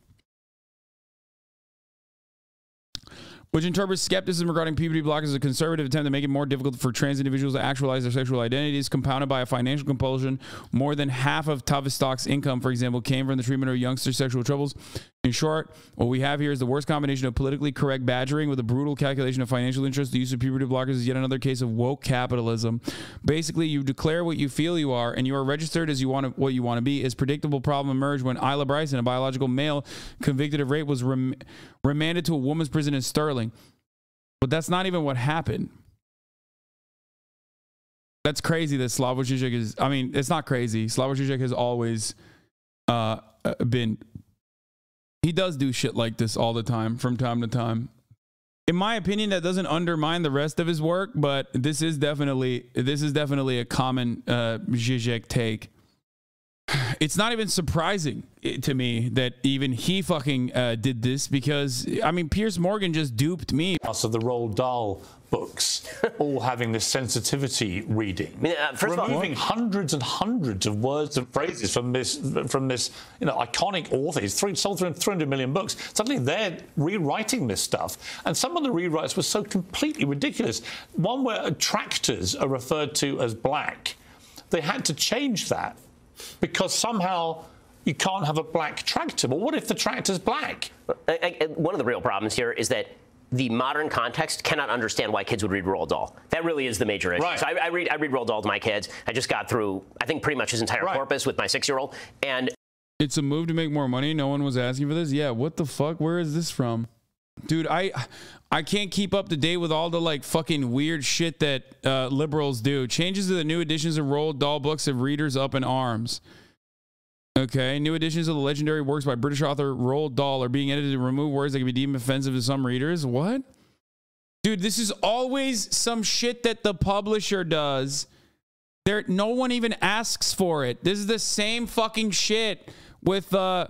S1: Which interprets skepticism regarding puberty blockers as a conservative attempt to make it more difficult for trans individuals to actualize their sexual identities, compounded by a financial compulsion. More than half of Tavistock's income, for example, came from the treatment of youngsters' sexual troubles. In short, what we have here is the worst combination of politically correct badgering with a brutal calculation of financial interest. The use of puberty blockers is yet another case of woke capitalism. Basically, you declare what you feel you are, and you are registered as you want to, what you want to be. Is predictable problem emerged when Isla Bryson, a biological male convicted of rape, was rem- remanded to a woman's prison in Stirling. But that's not even what happened. That's crazy that Slavoj Žižek is. I mean, it's not crazy. Slavoj Žižek has always uh, been. He does do shit like this all the time, from time to time. In my opinion, that doesn't undermine the rest of his work, but this is definitely this is definitely a common uh, Zizek take <sighs> it's not even surprising to me that even he fucking uh, did this because I mean Piers Morgan just duped me.
S2: So the Roald Dahl books, <laughs> all having this sensitivity reading,
S3: I mean, uh, first
S2: removing
S3: of all,
S2: hundreds and hundreds of words and phrases from this from this you know iconic author. He's three, sold 300 million books. Suddenly they're rewriting this stuff, and some of the rewrites were so completely ridiculous. One where tractors are referred to as black. They had to change that because somehow you can't have a black tractor. But what if the tractor's black?
S3: I, I, one of the real problems here is that the modern context cannot understand why kids would read Roald Dahl. That really is the major issue.
S2: Right.
S3: So I, I, read I read Roald Dahl to my kids. I just got through I think pretty much his entire
S2: Right.
S3: corpus with my six year old, and
S1: It's a move to make more money. No one was asking for this. Yeah, what the fuck? Where is this from? Dude, I I can't keep up to date with all the like fucking weird shit that uh, liberals do. Changes to the new editions of Roald Dahl books have readers up in arms. Okay, new editions of the legendary works by British author Roald Dahl are being edited to remove words that can be deemed offensive to some readers. What? Dude, this is always some shit that the publisher does. There, no one even asks for it. This is the same fucking shit with uh,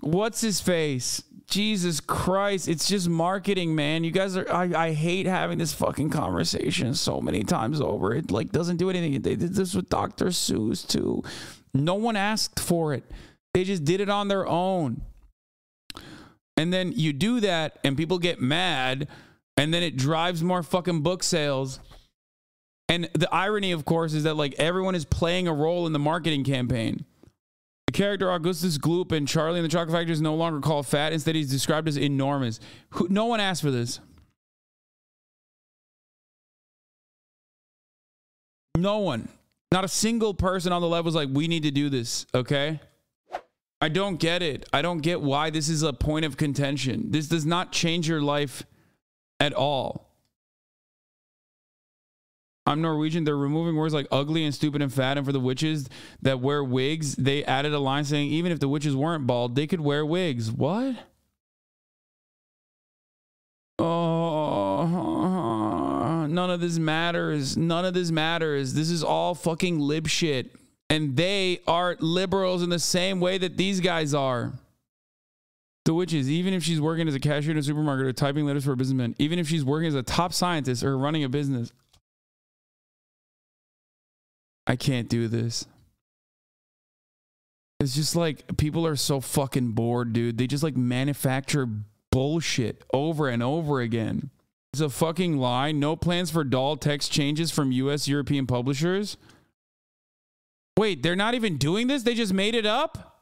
S1: what's his face? Jesus Christ! It's just marketing, man. You guys are. I, I hate having this fucking conversation so many times over. It like doesn't do anything. They did this with Dr. Seuss too. No one asked for it. They just did it on their own. And then you do that, and people get mad, and then it drives more fucking book sales. And the irony, of course, is that like everyone is playing a role in the marketing campaign. The character Augustus Gloop and Charlie in the Chocolate Factory is no longer called fat. Instead, he's described as enormous. Who, no one asked for this. No one. Not a single person on the left was like, we need to do this, okay? I don't get it. I don't get why this is a point of contention. This does not change your life at all. I'm Norwegian. They're removing words like ugly and stupid and fat. And for the witches that wear wigs, they added a line saying even if the witches weren't bald, they could wear wigs. What? Oh, none of this matters. None of this matters. This is all fucking lib shit. And they are liberals in the same way that these guys are. The witches, even if she's working as a cashier in a supermarket or typing letters for a businessman, even if she's working as a top scientist or running a business, I can't do this. It's just like people are so fucking bored, dude. They just like manufacture bullshit over and over again. It's a fucking lie. No plans for Dahl text changes from US European publishers. Wait, they're not even doing this? They just made it up?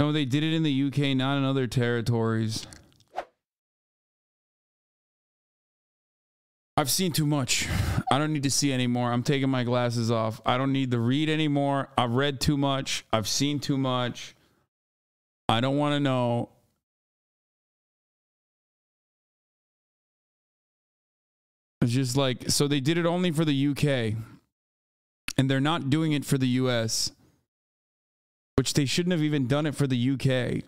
S1: No, they did it in the UK, not in other territories. I've seen too much. I don't need to see anymore. I'm taking my glasses off. I don't need to read anymore. I've read too much. I've seen too much. I don't want to know. It's just like, so they did it only for the UK, and they're not doing it for the US. which they shouldn't have even done it for the UK.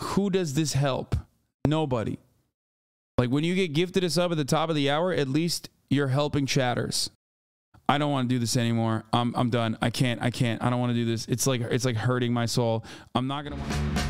S1: Who does this help? Nobody. Like when you get gifted a sub at the top of the hour, at least you're helping chatters. I don't want to do this anymore. I'm I'm done. I can't. I can't. I don't want to do this. It's like it's like hurting my soul. I'm not gonna. Want